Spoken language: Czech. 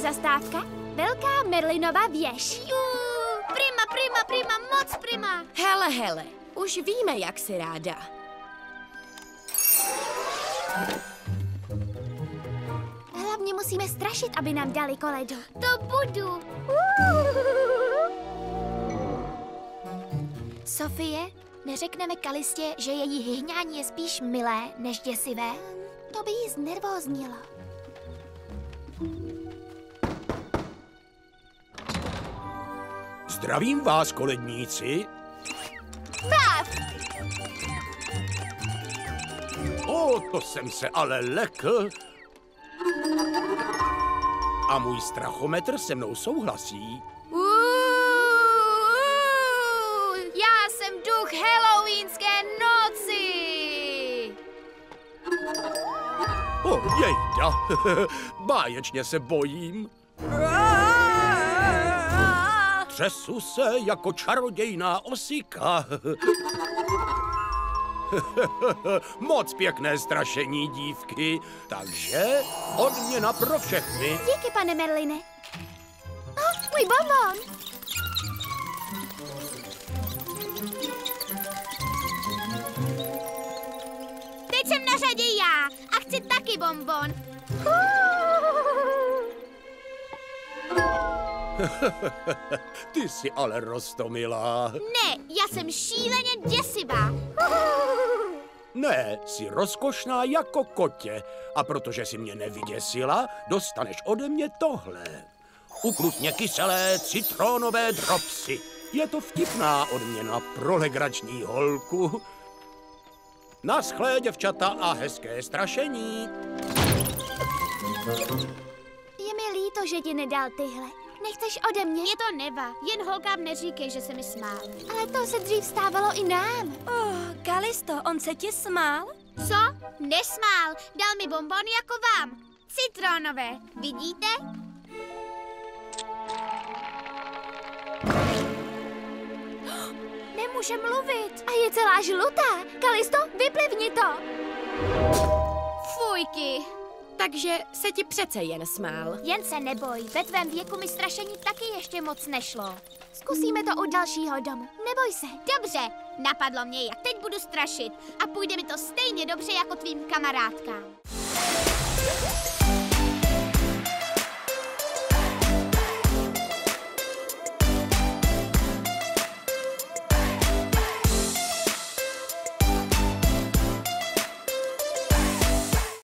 zastávka? Velká Merlinova věž. Jú, prima, prima, prima, moc prima. Hele, hele, už víme, jak si ráda. Hlavně musíme strašit, aby nám dali koledu. To budu. Sofie, neřekneme Kalistě, že její hyhňání je spíš milé než děsivé? To by jí znervóznilo. Zdravím vás, koledníci. Prav! O, to jsem se ale lekl. A můj strachometr se mnou souhlasí. Uuu, já jsem duch Halloweenské noci. O, jejda. Báječně se bojím. Třesu se jako čarodějná osika. Moc pěkné strašení, dívky. Takže odměna pro všechny. Díky, pane Merline. Oh, můj bonbon! Teď jsem na řadě já a chci taky bonbon. Ty jsi ale rostomilá. Ne, já jsem šíleně děsivá. Ne, jsi rozkošná jako kotě. A protože jsi mě nevyděsila, dostaneš ode mě tohle. Ukrutně kyselé citronové dropsy. Je to vtipná odměna pro legrační holku. Naschlé, děvčata, a hezké strašení. Je mi líto, že ti nedal tyhle. Nechceš ode mě? Mě to neva, jen holkám neříkej, že se mi smál. Ale to se dřív stávalo i nám. Oh, Kalisto, on se ti smál? Co? Nesmál, dal mi bonbony jako vám. Citronové, vidíte? Nemůže mluvit. A je celá žlutá. Kalisto, vyplivni to. Fujky. Takže se ti přece jen smál. Jen se neboj, ve tvém věku mi strašení taky ještě moc nešlo. Zkusíme to u dalšího domu. Neboj se. Dobře, napadlo mě, jak teď budu strašit. A půjde mi to stejně dobře jako tvým kamarádkám.